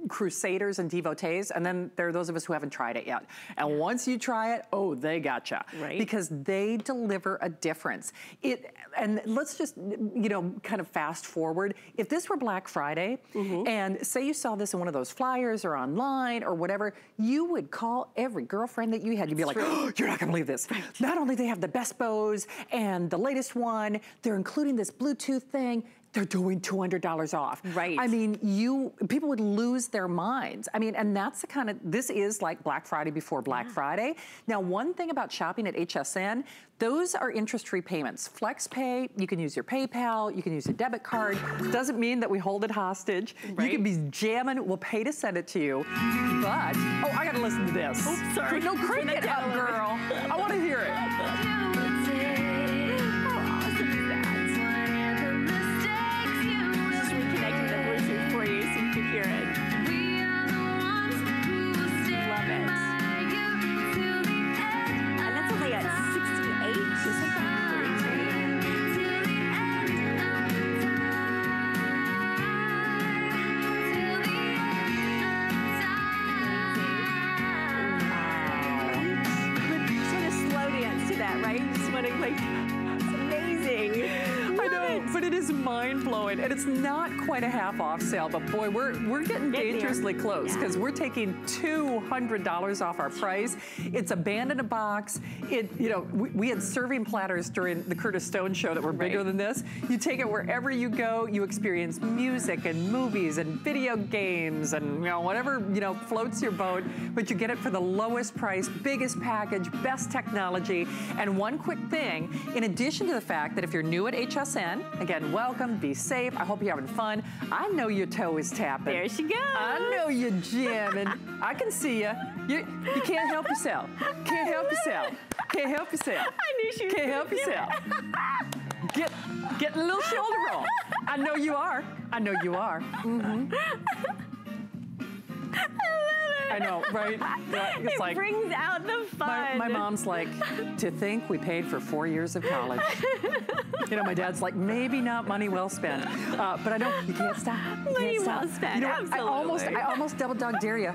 crusaders and devotees, and then there are those of us who haven't tried it yet. And once you try it, oh, they gotcha. Right. Because they deliver a difference. It and let's just you know kind of fast forward. If this were Black Friday, Mm-hmm. and say you saw this in one of those flyers or online or whatever, you would call every girlfriend that you had. You'd be like, oh, "You're not gonna believe this! Not only they have the best Bose and the latest one, they're including this Bluetooth thing." They're doing $200 off. Right. I mean, you people would lose their minds. I mean, and that's the kind of this is like Black Friday before Black Friday. Now, one thing about shopping at HSN, those are interest-free payments. FlexPay, you can use your PayPal, you can use a debit card. Doesn't mean that we hold it hostage. Right. You can be jamming, we'll pay to send it to you. But oh, I gotta listen to this. Oops, sorry. No, crank it up, a little bit. girl. I want to hear and it's not quite a half off sale. But boy, we're we're getting there. dangerously close Yeah. because we're taking two hundred dollars off our price. It's a band in a box. It you know we, we had serving platters during the Curtis Stone show that were bigger Right. than this. You take it wherever you go. You experience music and movies and video games and you know whatever you know floats your boat. But you get it for the lowest price, biggest package, best technology. And one quick thing, in addition to the fact that if you're new at HSN, again, welcome, be safe. I hope you're having fun. I know your toe is tapping. There she goes. I know you're jamming. I can see you. You you can't help yourself. Can't help yourself. Can't help yourself. I knew she was Can't help yourself. Get get a little shoulder roll. I know you are. I know you are. Mhm. I know, right? It's it like brings out the my, fun. my mom's like, to think we paid for four years of college. you know, my dad's like, maybe not money well spent, uh, but I don't, you can't stop. You Money can't stop. well spent, You know, what? I almost. I almost double dog dare you.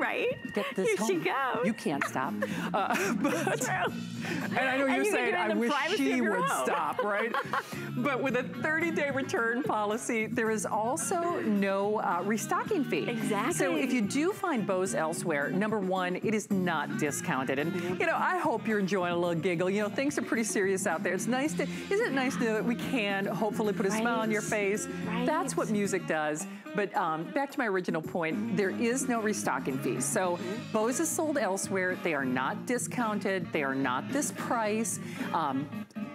Right? Get this Here home. she goes. You can't stop. Uh, but, and I know And you're you saying, do it in I wish she would home." stop, right? but with a 30-day return policy, there is also no uh, restocking fee. Exactly. So if you do find Bose elsewhere, number one, it is not discounted. And, you know, I hope you're enjoying a little giggle. You know, things are pretty serious out there. It's nice to, isn't it nice to know that we can hopefully put a smile on your face? Right. face? That's what music does. But um, back to my original point, there is no restocking fee. So Bose is sold elsewhere. They are not discounted. They are not this price. Um,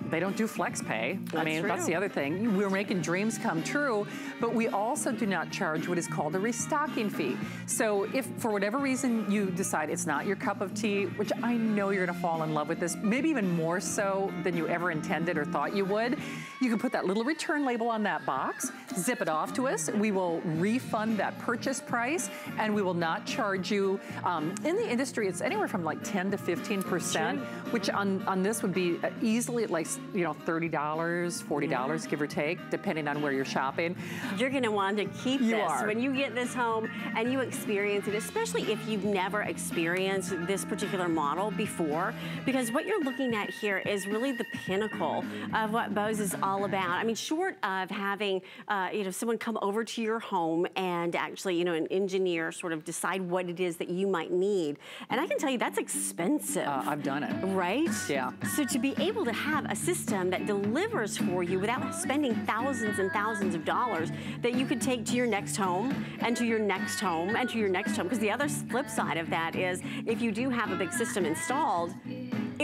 they don't do flex pay. I That's mean, that's the other thing. We're making dreams come true, but we also do not charge what is called a restocking fee. So if for whatever reason you decide it's not your cup of tea, which I know you're gonna fall in love with this, maybe even more so than you ever intended or thought you would, you can put that little return label on that box, zip it off to us. We will refund that purchase price and we will not charge you. Um, in the industry, it's anywhere from like 10 to 15%, which on, on this would be uh, easily at like, you know, $30, $40, give or take, depending on where you're shopping. You're going to want to keep You this are. when you get this home and you experience it, especially if you've never experienced this particular model before, because what you're looking at here is really the pinnacle of what Bose is all about. I mean, short of having, uh, you know, someone come over to your home and actually, you know, an engineer sort of decide what it is that you might need. And I can tell you that's expensive. Uh, I've done it. Right? Yeah. So to be able to have a system that delivers for you without spending thousands and thousands of dollars that you could take to your next home and to your next home and to your next home. Because the other flip side of that is if you do have a big system installed,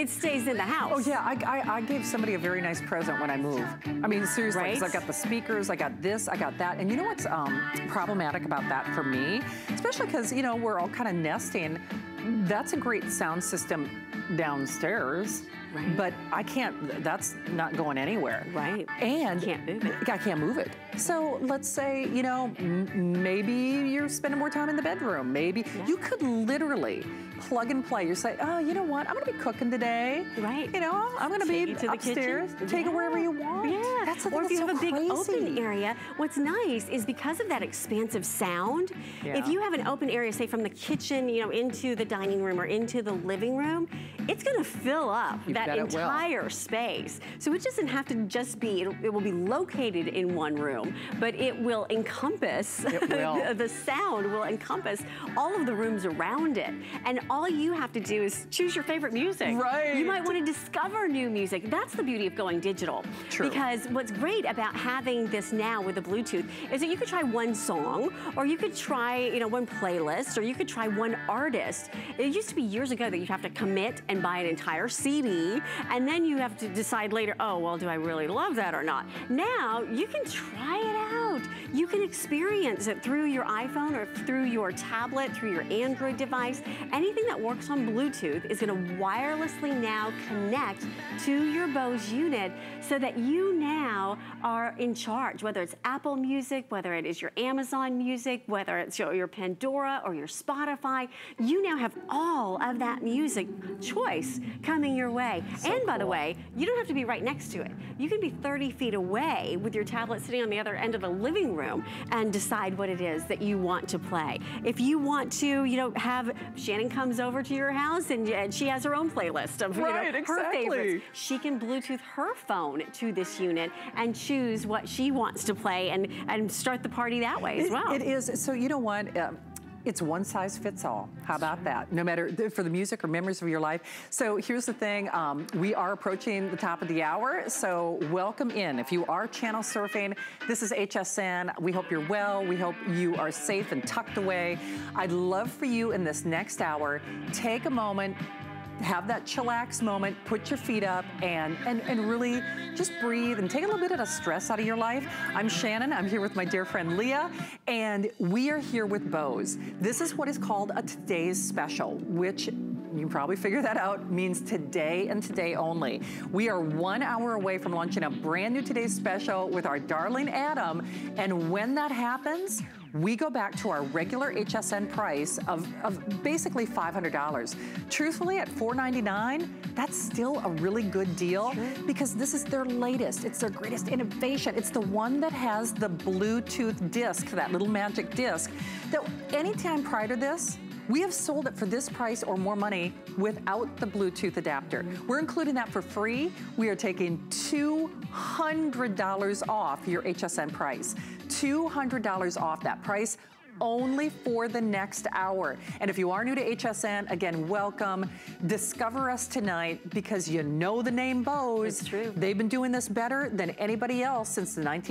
it stays in the house. Oh yeah, I, I, I gave somebody a very nice present when I moved. I mean, seriously, Right? I got the speakers, I got this, I got that, and you know what's um, problematic about that for me, especially because you know we're all kind of nesting. That's a great sound system downstairs. Right. But I can't, that's not going anywhere. Right. And Can't move it. I can't move it. So let's say, you know, m- maybe you're spending more time in the bedroom. Maybe you could literally plug and play. You're saying, oh, you know what? I'm going to be cooking today. Right. You know, I'm going to Take be it to the upstairs. kitchen. Take it wherever you want. Yeah. That's the or thing if you that's have a so big open area, what's nice is because of that expansive sound, yeah. if you have an open area, say from the kitchen, you know, into the dining room or into the living room, it's going to fill up You that bet it will. entire space. So it doesn't have to just be, it, it will be located in one room, but it will encompass, It will. the, the sound will encompass all of the rooms around it. And all you have to do is choose your favorite music. Right. You might want to discover new music. That's the beauty of going digital. True. Because what's great about having this now with the Bluetooth is that you could try one song, or you could try, you know, one playlist, or you could try one artist. It used to be years ago that you'd have to commit and buy an entire CD, and then you have to decide later, oh, well, do I really love that or not? Now you can try it out. You can experience it through your iPhone or through your tablet, through your Android device. Anything that works on Bluetooth is going to wirelessly now connect to your Bose unit so that you now are in charge, whether it's Apple Music, whether it is your Amazon Music, whether it's your, your Pandora or your Spotify. You now have all of that music choice coming your way. and by the way, you don't have to be right next to it. You can be 30 feet away with your tablet sitting on the other end of the living room and decide what it is that you want to play. If you want to, you know, have Shannon comes over to your house and, and she has her own playlist of you know, Right, her exactly. favorites. She can Bluetooth her phone to this unit and choose what she wants to play and, and start the party that way as It- well. it is. So you know what? Um, it's one size fits all. How about that? No matter for the music or memories of your life. So here's the thing: um, we are approaching the top of the hour. So welcome in. If you are channel surfing, this is HSN. We hope you're well. We hope you are safe and tucked away. I'd love for you in this next hour. Take a moment have that chillax moment, put your feet up and, and, and really just breathe and take a little bit of the stress out of your life. I'm Shannon, I'm here with my dear friend Leah, and we are here with Bose. This is what is called a today's special, which you probably figure that out, means today and today only. We are one hour away from launching a brand new today's special with our darling Adam, and when that happens, we go back to our regular HSN price of, of basically $500. Truthfully, at 499, that's still a really good deal because this is their latest. It's their greatest innovation. It's the one that has the Bluetooth disc, that little magic disc, that anytime prior to this, We have sold it for this price or more money without the Bluetooth adapter. We're including that for free. We are taking $200 off your HSN price. $200 off that price only for the next hour. And if you are new to HSN, again, welcome. Discover us tonight because you know the name Bose. It's true. They've been doing this better than anybody else since the 19